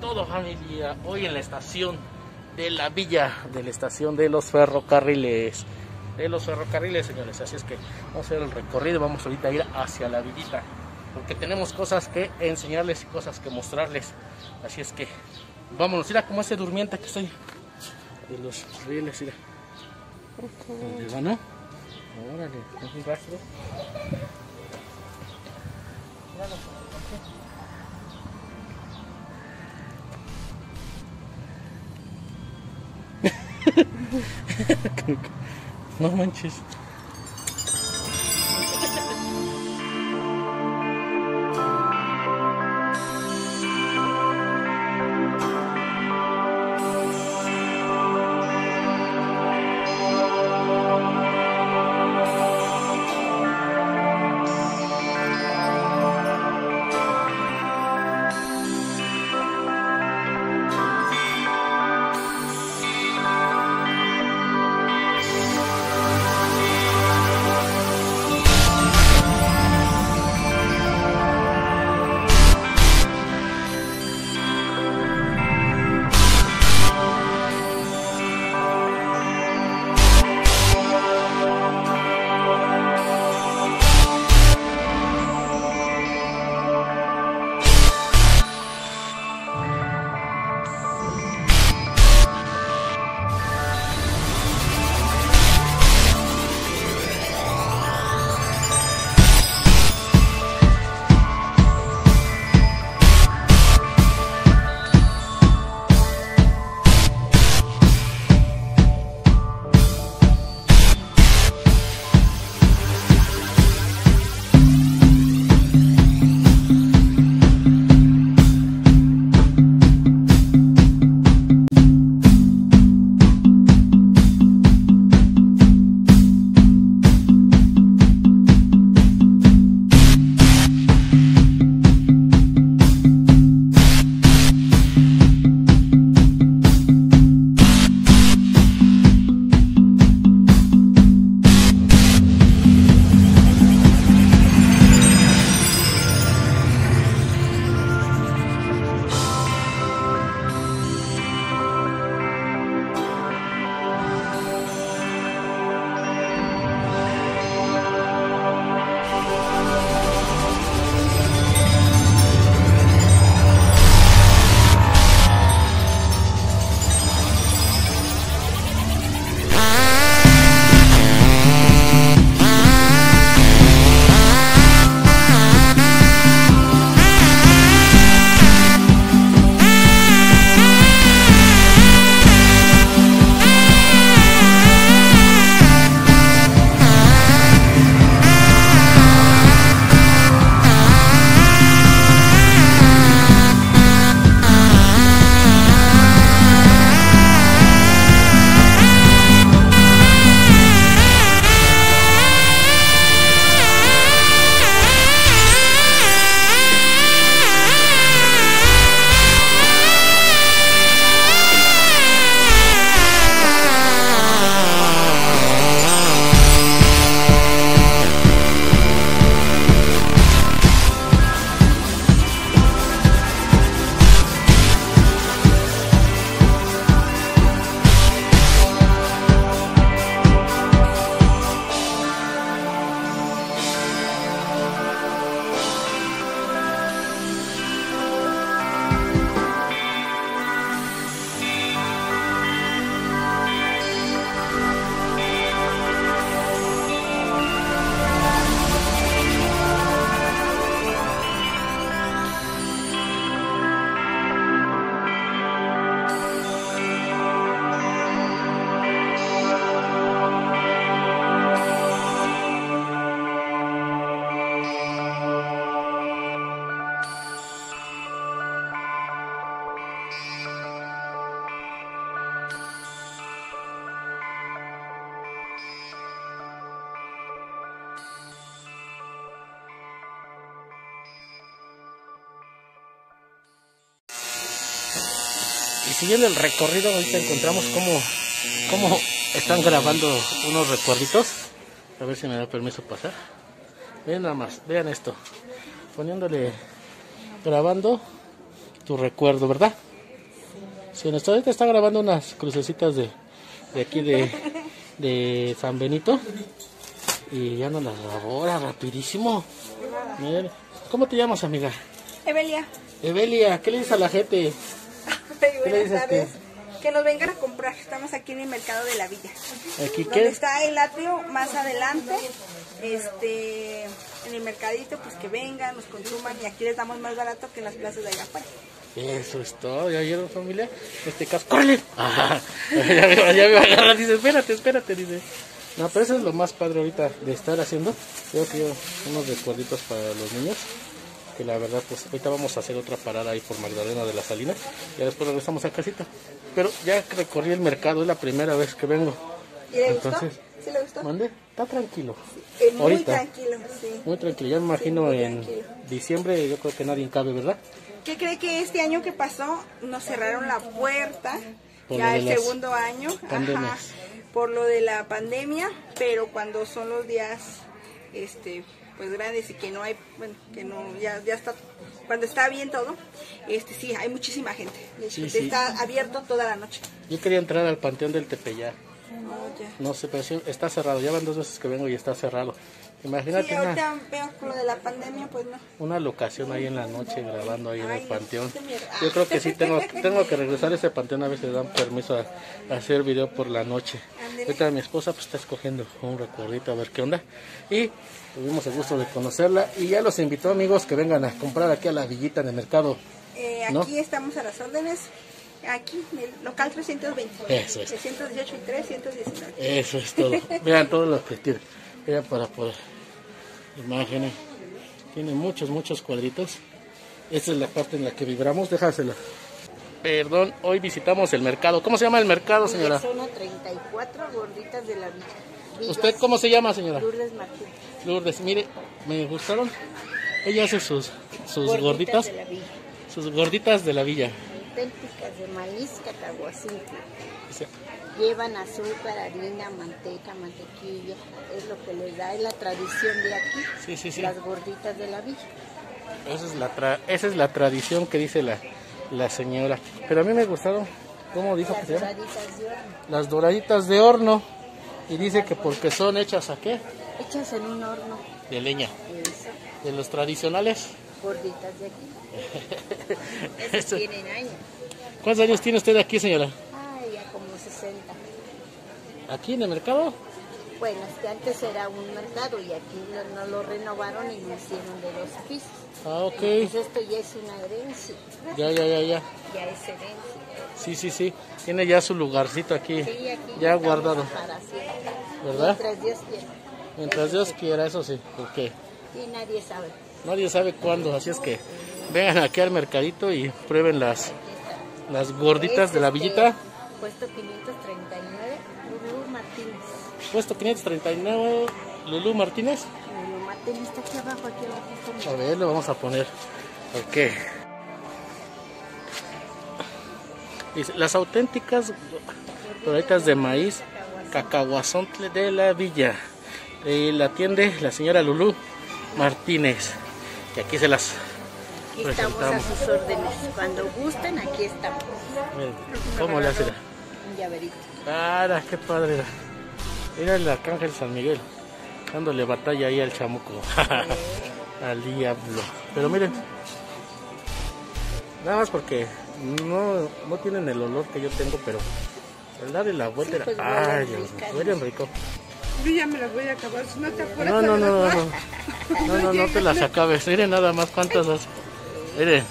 todo familia, hoy en la estación de la villa, de la estación de los ferrocarriles, de los ferrocarriles señores, así es que vamos a hacer el recorrido, vamos ahorita a ir hacia la villita, porque tenemos cosas que enseñarles y cosas que mostrarles, así es que vámonos, mira como ese durmiente que estoy. De los rieles, mira, ¿dónde va no? Órale, es un rastro. Как? Ну, манчишь. Siguiendo el recorrido, ahorita encontramos cómo, cómo están grabando unos recuerditos. A ver si me da permiso pasar. Vean nada más, vean esto. Poniéndole, grabando tu recuerdo, ¿verdad? Sí, nuestro ahorita está grabando unas crucecitas de, de aquí de, de San Benito. Y ya nos las elabora rapidísimo. Miren. ¿Cómo te llamas, amiga? Evelia. Evelia, ¿qué le dices a la gente? Buenas le dices tardes. Que nos vengan a comprar. Estamos aquí en el mercado de la villa. Aquí, Donde ¿qué? está el atrio más adelante. Este, en el mercadito, pues que vengan, nos consuman y aquí les damos más barato que en las plazas de allá afuera. Eso es todo, ¿ya vieron familia? Este caso, ¡córrele! Ah, ya ya me va a agarrar, dice, espérate, espérate, dice. No, pero eso es lo más padre ahorita de estar haciendo. Creo que yo, unos recuerditos para los niños. Que la verdad, pues ahorita vamos a hacer otra parada ahí por Magdalena de la Salina. Y después regresamos a casita. Pero ya recorrí el mercado, es la primera vez que vengo. ¿Y le gustó? Entonces, ¿Sí le gustó? ¿Mande? Está tranquilo. Eh, muy ahorita. tranquilo, sí. Muy tranquilo. Ya me imagino en tranquilo. diciembre, yo creo que nadie cabe, ¿verdad? ¿Qué cree que este año que pasó nos cerraron la puerta? Por ya el segundo año, ajá, por lo de la pandemia, pero cuando son los días este pues grandes y que no hay, bueno, que no ya ya está cuando está bien todo, este sí hay muchísima gente. Sí, sí. Está abierto toda la noche. Yo quería entrar al Panteón del Tepeyac. No, ya. No sé, pero sí, está cerrado. Ya van dos veces que vengo y está cerrado. Imagínate Sí, una, ahorita veo con lo de la pandemia, pues no. una locación ahí en la noche grabando ahí en el panteón. Yo creo que sí tengo, tengo que regresar a ese panteón a ver si dan permiso a, a hacer video por la noche. Ahorita mi esposa pues está escogiendo un recuerdito a ver qué onda. Y tuvimos el gusto de conocerla y ya los invitó amigos que vengan a comprar aquí a la villita el mercado. Eh, ¿No? aquí estamos a las órdenes. Aquí, en el local 320. Eso es. 318 y 319. Eso es todo. Vean todo lo que tiene. Vean para poder. Imágenes. Tiene muchos, muchos cuadritos. Esta es la parte en la que vibramos. Déjasela. Perdón, hoy visitamos el mercado. ¿Cómo se llama el mercado, señora? Zona 34, gorditas de la villa. Villas. ¿Usted cómo se llama, señora? Lourdes Martín. Lourdes. Mire, me gustaron. Ella hace sus, sus gorditas. de la villa. Sus gorditas de la villa. Auténticas de maíz cacahuacintle. Dice, Llevan azúcar, harina, manteca, mantequilla. Es lo que les da, es la tradición de aquí. Sí, sí, sí. Las gorditas de la villa. Esa es la, tra- esa es la tradición que dice la, la señora. Pero a mí me gustaron. ¿Cómo dijo que Las llama? doraditas de horno. las doraditas de horno y dice que porque son hechas a qué Hechas en un horno. de leña Eso. de los tradicionales Gorditas de aquí. Esas Eso. tienen años. ¿cuántos años tiene usted aquí señora? Ay, ya como 60. aquí en el mercado Bueno, es que antes era un mercado y aquí no, no lo renovaron y lo hicieron de dos pisos. ah ok Pues esto ya es una herencia, ya ya ya ya ya es herencia. sí sí sí tiene ya su lugarcito aquí Sí, aquí ya guardado Para. ¿verdad? Mientras Dios quiera. mientras Dios quiera eso sí porque Y nadie sabe. Nadie sabe cuándo así es que vengan aquí al mercadito y prueben las las gorditas de la este, villita Puesto 539, Lulú Martínez. puesto 539 Lulú Martínez Lulú Martínez está aquí abajo, aquí abajo. A ver, lo vamos a poner. Ok. Dice, las auténticas doraditas de maíz cacahuazontle de la villa. Eh, la atiende la señora Lulú Martínez. Y aquí se las Aquí estamos a presentamos. sus órdenes. Cuando gusten, aquí estamos. Miren, ¿Cómo le hace? la- Un llaverito. Cara, qué padre. Mira el arcángel San Miguel. Dándole batalla ahí al chamuco. al diablo. Pero miren. Nada más porque no, no tienen el olor que yo tengo, pero al darle la vuelta Sí, era. pues, Ay, huelen rico. Yo ya me las voy a acabar, si no te acuerdas. No, no, no, no, no. No, no, te las acabes. Miren nada más cuántas las. Miren.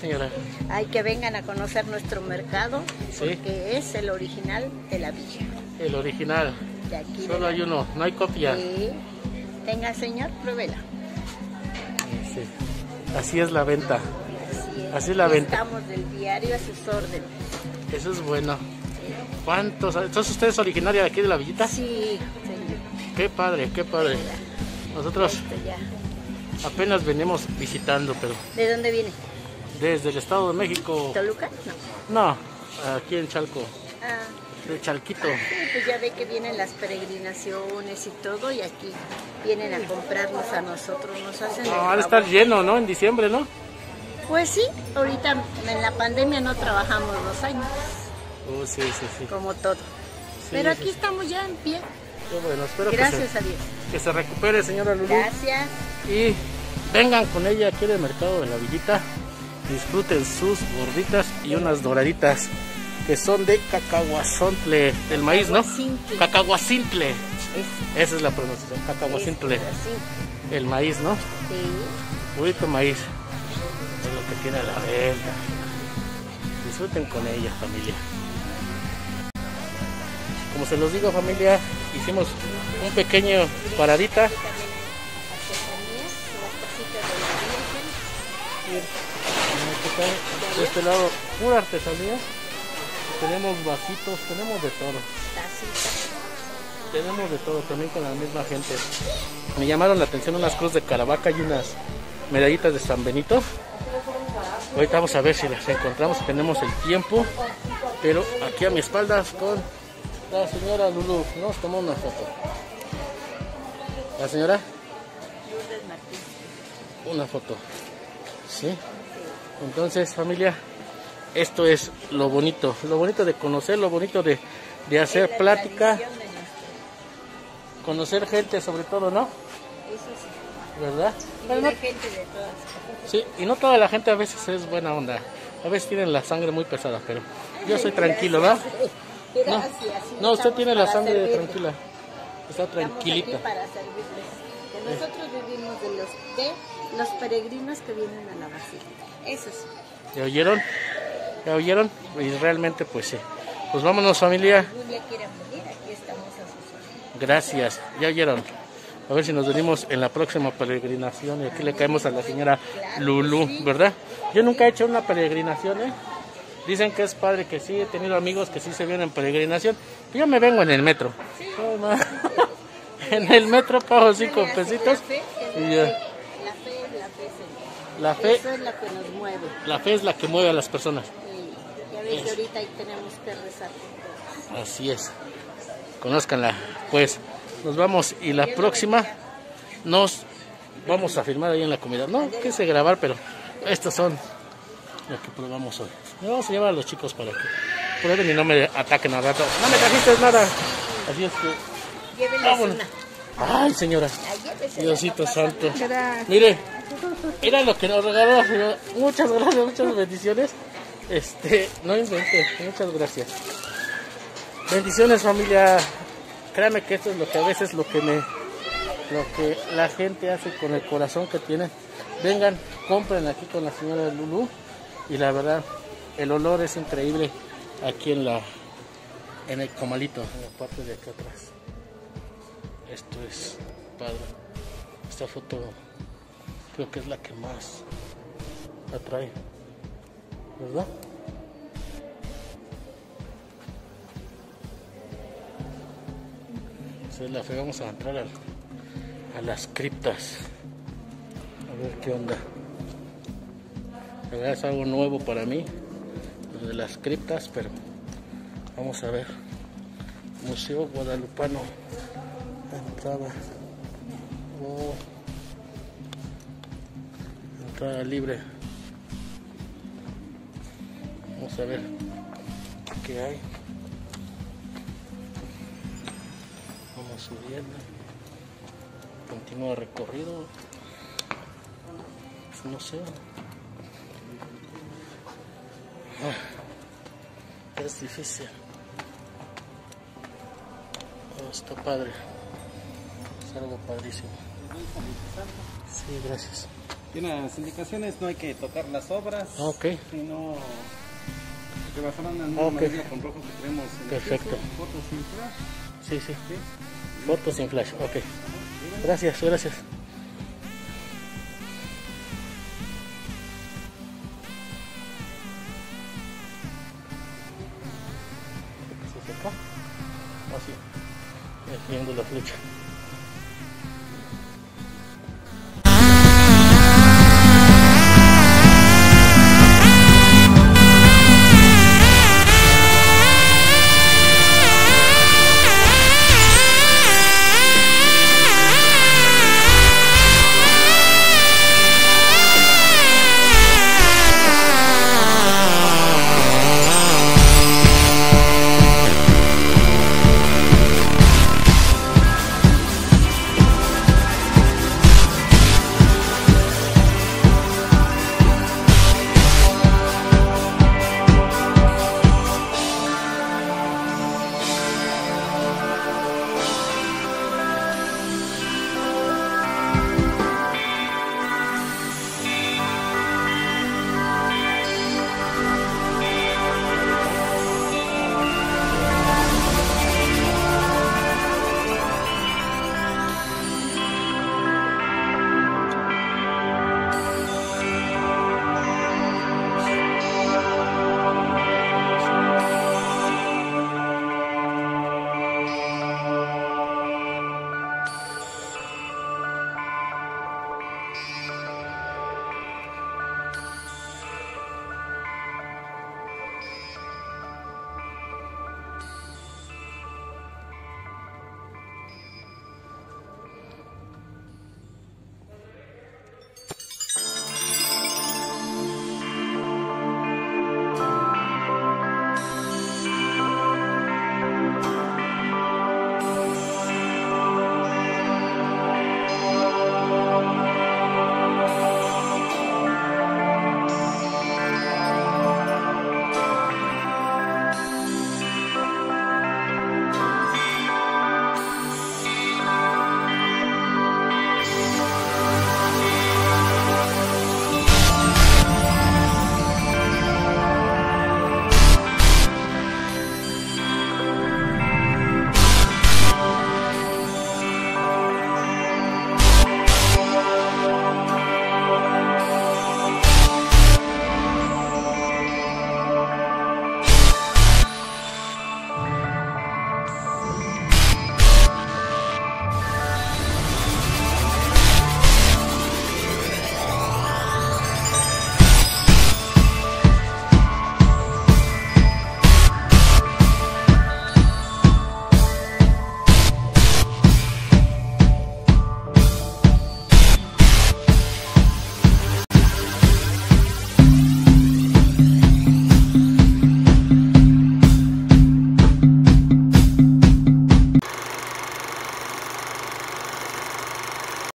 Señora. Hay que vengan a conocer nuestro mercado Sí. porque es el original de la villa. El original. De aquí de Solo la- hay uno, no hay copia. Sí. Tenga señor, pruébela. Sí. Así es la venta. Así es. Así es la Aquí venta. Estamos del diario a sus órdenes. Eso es bueno. ¿Cuántos? ¿Entonces usted es originaria de aquí de la villita? Sí, señor. Qué padre, qué padre. Nosotros ya. apenas venimos visitando, pero ¿De dónde viene? Desde el Estado de México. ¿Toluca? No. No, aquí en Chalco. Ah, De Chalquito. sí, pues ya ve que vienen las peregrinaciones y todo, y aquí vienen a comprarnos a nosotros, nos hacen No, favor. estar lleno, ¿no? En diciembre, ¿no? Pues sí, ahorita en la pandemia no trabajamos los años, Oh, sí, sí, sí. como todo. Sí, Pero aquí sí. estamos ya en pie. Bueno, espero que Gracias se, a Dios. que se recupere, señora Lulú. Gracias. Y vengan con ella aquí en el mercado de la villita. Disfruten sus gorditas y unas doraditas que son de cacahuazontle, del maíz, ¿no? Cacahuacintle. Cacahuacintle. Es, Esa es la pronunciación, cacahuacintle. El maíz, ¿no? Sí. Purito maíz. Es lo que tiene a la venta. Disfruten con ella, familia. Como se los digo, familia, hicimos un pequeño paradita. De este lado, pura artesanía. Tenemos vasitos, tenemos de todo. Tenemos de todo, también con la misma gente. Me llamaron la atención unas cruz de Caravaca y unas medallitas de San Benito. Ahorita vamos a ver si las encontramos, tenemos el tiempo. Pero aquí a mi espaldas con la señora Lulu. Nos tomó una foto. La señora, una foto. ¿Sí? Entonces, familia, esto es lo bonito. Lo bonito de conocer, lo bonito de, de hacer plática, de conocer gente sobre todo, ¿no? Eso sí. ¿Verdad? Y no- gente de todas sí, y no toda la gente a veces es buena onda. A veces tienen la sangre muy pesada, pero yo soy tranquilo, ¿verdad? No, no usted tiene la sangre servirle. tranquila. Está tranquilita. para nosotros vivimos de los de los peregrinos que vienen a la basílica. Eso sí. ¿Ya oyeron? ¿Ya oyeron? Y realmente, pues sí. Pues vámonos, familia. Gracias. ¿Ya oyeron? A ver si nos venimos en la próxima peregrinación y aquí le caemos a la señora Lulu, ¿verdad? Yo nunca he hecho una peregrinación, ¿eh? Dicen que es padre, que sí, he tenido amigos que sí se vienen en peregrinación. Yo me vengo en el metro. No. En el metro pago cinco pesitos La fe, es y la, ya. fe, la fe la fe, Señor. La fe, Eso es lo que nos mueve. la fe es la que mueve a las personas. Y ves que ahorita ahí tenemos que rezar. Así es. Conózcanla. Pues nos vamos y la próxima nos vamos a filmar ahí en la comida. No quise grabar, pero estos son lo que probamos hoy. Me vamos a llevar a los chicos para que prueben y no me ataquen al rato. No me trajiste nada. Así es que. Llévenles Vámonos. una. Ay, señora. Diosito santo. Mire, era lo que nos regaló la señora. Muchas gracias, muchas bendiciones. Este, no invente, muchas gracias. Bendiciones familia. Créame que esto es lo que a veces lo que lo que la gente hace con el corazón que tiene. Vengan, compren aquí con la señora Lulu y la verdad el olor es increíble aquí en la en el comalito, en la parte de acá atrás. Esto es padre. Esta foto creo que es la que más atrae, ¿verdad? Es la fe. Vamos a entrar a las criptas. A ver qué onda. La verdad es algo nuevo para mí, lo de las criptas, pero vamos a ver. Museo Guadalupano. Entrada. Oh. Entrada libre. A ver qué hay. Vamos subiendo. Continúa recorrido. Pues no sé. Ah, es difícil. Oh, está padre. Es algo padrísimo. Sí, gracias. Tiene las indicaciones, no hay que tocar las obras, Ah, Ok, sino que basarán en una Ok. amarilla con rojo que tenemos en el Perfecto. fotos sin flash, sí, sí. ¿sí? Fotos sin flash, ok. Gracias, gracias. ¿Es acá? Sí. Aquí viendo la flecha.